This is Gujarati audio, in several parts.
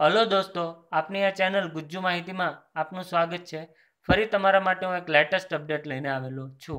હલો દોસ્તો, આપની આ ચેનલ ગુજ્જુ માહિતીમાં આપનું સ્વાગત છે. ફરી તમારા માટે હું એક લેટેસ્ટ અપડેટ લઈને આવેલો છું.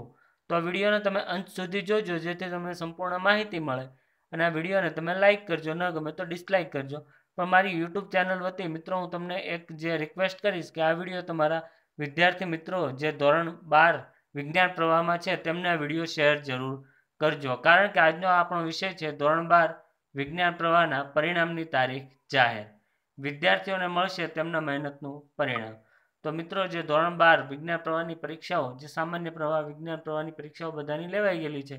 તો આ વિડીયોને તમે અંત સુધી જોજો, જેથી તમને સંપૂર્ણ માહિતી મળે. અને આ વિડીયોને તમે લાઇક કરજો, ન ગમે તો ડિસલાઇક કરજો. પણ મારી યુટ્યુબ ચેનલ વતી મિત્રો, હું તમને એક જે રિક્વેસ્ટ કરીશ કે આ વીડિયો તમારા વિદ્યાર્થી મિત્રો, જે ધોરણ બાર વિજ્ઞાન પ્રવાહમાં છે, તેમને આ વીડિયો શેર જરૂર કરજો. કારણ કે આજનો આપણો વિષય છે ધોરણ બાર વિજ્ઞાન પ્રવાહના પરિણામની તારીખ જાહેર. વિદ્યાર્થીઓને મળશે તેમના મહેનતનું પરિણામ. તો મિત્રો, જે ધોરણ બાર વિજ્ઞાન પ્રવાહની પરીક્ષાઓ, જે સામાન્ય પ્રવાહ વિજ્ઞાન પ્રવાહની પરીક્ષાઓ બધાની લેવાઈ ગયેલી છે,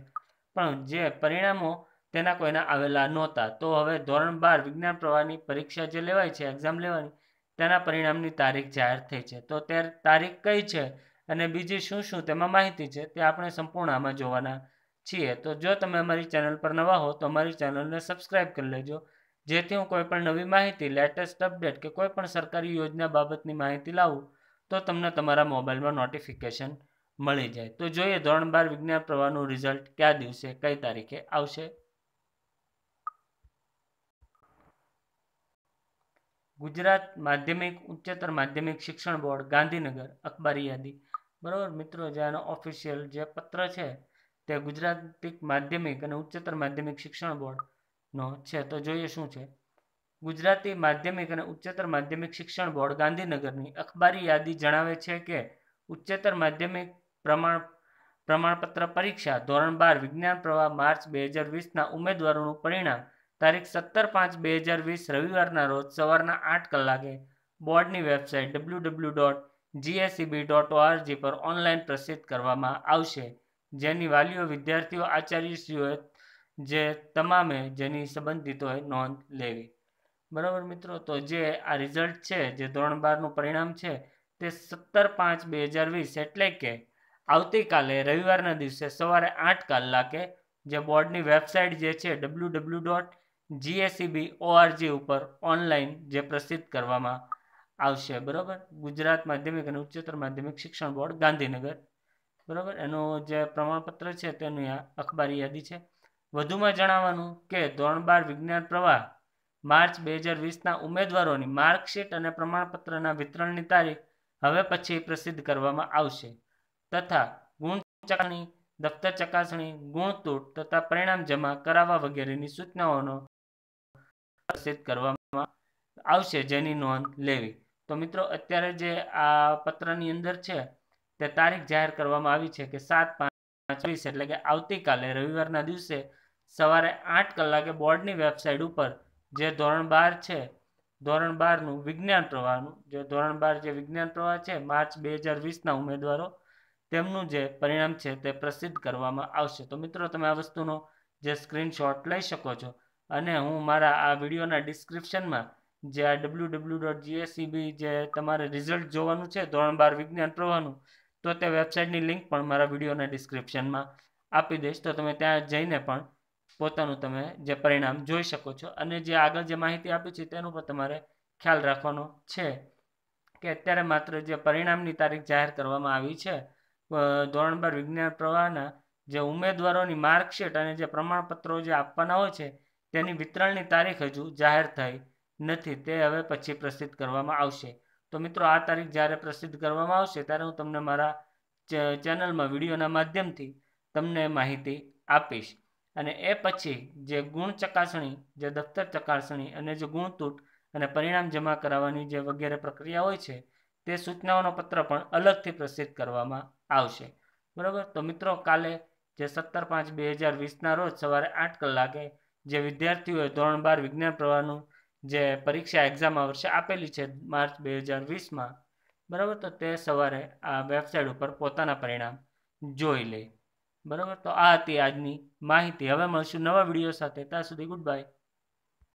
પણ જે પરિણામો તેના કોઈના આવેલા નહોતા. તો હવે ધોરણ બાર વિજ્ઞાન પ્રવાહની પરીક્ષા જે લેવાય છે એક્ઝામ લેવાની, તેના પરિણામની તારીખ જાહેર થઈ છે. તો તે તારીખ કઈ છે અને બીજી શું શું તેમાં માહિતી છે તે આપણે સંપૂર્ણ આમાં જોવાના છીએ. તો જો તમે અમારી ચેનલ પર નવા હો તો અમારી ચેનલને સબસ્ક્રાઈબ કરી લેજો. જેથી હું કોઈ પણ નવી માહિતી લેટેસ્ટ અપડેટ કે કોઈ પણ સરકારી યોજના બાબતની માહિતી લાવું, તો તમને તમારા મોબાઈલમાં નોટિફિકેશન મળી જાય. તો જોઈએ ધોરણ બાર વિજ્ઞાન પ્રવાહનું રિઝલ્ટ કયા દિવસે, કઈ તારીખે આવશે? ગુજરાત માધ્યમિક, ઉચ્ચતર માધ્યમિક શિક્ષણ બોર્ડ, ગાંધીનગર, અખબારી યાદી. બરાબર મિત્રો, જે આનો ઓફિશિયલ જે પત્ર છે, તે ગુજરાત માધ્યમિક અને ઉચ્ચતર માધ્યમિક શિક્ષણ બોર્ડનો છે. તો જોઈએ શું છે? ગુજરાતી માધ્યમિક અને ઉચ્ચતર માધ્યમિક શિક્ષણ બોર્ડ ગાંધીનગરની અખબારી યાદી જણાવે છે કે, ઉચ્ચતર માધ્યમિક પ્રમાણ, પ્રમાણપત્ર પરીક્ષા ધોરણ બાર વિજ્ઞાન પ્રવાહ માર્ચ બે હજાર વીસના ઉમેદવારોનું પરિણામ તારીખ સત્તર પાંચ બે હજાર વીસ રવિવારના રોજ સવારના આઠ કલાકે બોર્ડની website W W dot GSCB dot ORG પર ઓનલાઈન પ્રસિદ્ધ કરવામાં આવશે. જેની વાલીઓ વિદ્યાર્થીઓ, આચાર્યશ્રીઓએ જે તમામે જેની સંબંધિત હોય નોંધ લેવી. બરાબર મિત્રો? તો જે આ રિઝલ્ટ છે, જે ધોરણ બારનું પરિણામ છે, તે સત્તર પાંચ બે હજાર વીસ એટલે કે આવતીકાલે રવિવારના દિવસે સવારે આઠ કલાકે જે બોર્ડની વેબસાઇટ જે છે W W dot GSCB ORG ઉપર ઓનલાઈન જે પ્રસિદ્ધ કરવામાં આવશે. બરાબર? ગુજરાત માધ્યમિક અને ઉચ્ચતર માધ્યમિક શિક્ષણ બોર્ડ ગાંધીનગર. બરાબર? એનું જે પ્રમાણપત્ર છે તેની આ અખબારી યાદી છે. વધુમાં જણાવવાનું કે ધોરણ બાર વિજ્ઞાન પ્રવાહ, માર્ચ બે હજાર વીસના ઉમેદવારોની માર્કશીટ અને પ્રમાણપત્રના વિતરણની તારીખ હવે પછી પ્રસિદ્ધ કરવામાં આવશે તથા ગુણ ચકાસણી, દફતર ચકાસણી ગુણતૂટ તથા પરિણામ જમા કરાવવા વગેરેની સૂચનાઓનો પ્રસિદ્ધ કરવામાં આવશે જેની નોંધ લેવી. તો મિત્રો, અત્યારે જે આ પત્રની અંદર છે તે તારીખ જાહેર કરવામાં આવી છે કે સાત પાંચ એટલે કે આવતીકાલે રવિવારના દિવસે સવારે આઠ કલાકે બોર્ડની વેબસાઇટ ઉપર જે ધોરણ બાર છે, ધોરણ બારનું વિજ્ઞાન પ્રવાહનું, જે ધોરણ બાર જે વિજ્ઞાન પ્રવાહ છે, માર્ચ બે હજાર વીસના ઉમેદવારો, તેમનું જે પરિણામ છે તે પ્રસિદ્ધ કરવામાં આવશે. તો મિત્રો, તમે આ વસ્તુનો જે સ્ક્રીનશોટ લઈ શકો છો અને હું મારા આ વિડીયોના ડિસ્ક્રિપ્શનમાં જે આ ડબલ્યુ ડબલ્યુ ડોટ જીએસસીબી જે તમારે રિઝલ્ટ જોવાનું છે, ધોરણ બાર વિજ્ઞાન પ્રવાહનું, તો તે વેબસાઇટની લિંક પણ મારા વિડીયોના ડિસ્ક્રિપ્શનમાં આપી દઈશ. તો તમે ત્યાં જઈને પણ પોતાનું તમે જે પરિણામ જોઈ શકો છો. અને જે આગળ જે માહિતી આપી છે તેનું પણ તમારે ખ્યાલ રાખવાનો છે કે અત્યારે માત્ર જે પરિણામની તારીખ જાહેર કરવામાં આવી છે ધોરણ બાર વિજ્ઞાન પ્રવાહના જે ઉમેદવારોની માર્કશીટ અને જે પ્રમાણપત્રો જે આપવાના હોય છે, તેની વિતરણની તારીખ હજુ જાહેર થઈ નથી. તે હવે પછી પ્રસિદ્ધ કરવામાં આવશે. તો મિત્રો, આ તારીખ જ્યારે પ્રસિદ્ધ કરવામાં આવશે, ત્યારે હું તમને મારા ચેનલમાં વિડીયોના માધ્યમથી તમને માહિતી આપીશ. અને એ પછી જે ગુણ ચકાસણી, જે દફતર ચકાસણી અને જે ગુણતૂટ અને પરિણામ જમા કરાવવાની જે વગેરે પ્રક્રિયા હોય છે, તે સૂચનાઓનો પત્ર પણ અલગથી પ્રસિદ્ધ કરવામાં આવશે. બરાબર? તો મિત્રો, કાલે જે સત્તર પાંચ બે હજાર વીસના રોજ સવારે આઠ કલાકે જે વિદ્યાર્થીઓએ ધોરણ બાર વિજ્ઞાન પ્રવાહનું જે પરીક્ષા એક્ઝામ આ વર્ષે આપેલી છે, માર્ચ બે હજાર વીસમાં, બરાબર? તો તે સવારે આ વેબસાઇટ ઉપર પોતાના પરિણામ જોઈ લે. બરાબર? તો આ હતી આજની માહિતી. હવે મળશું નવા વીડિયો સાથે. ત્યાં સુધી ગુડ બાય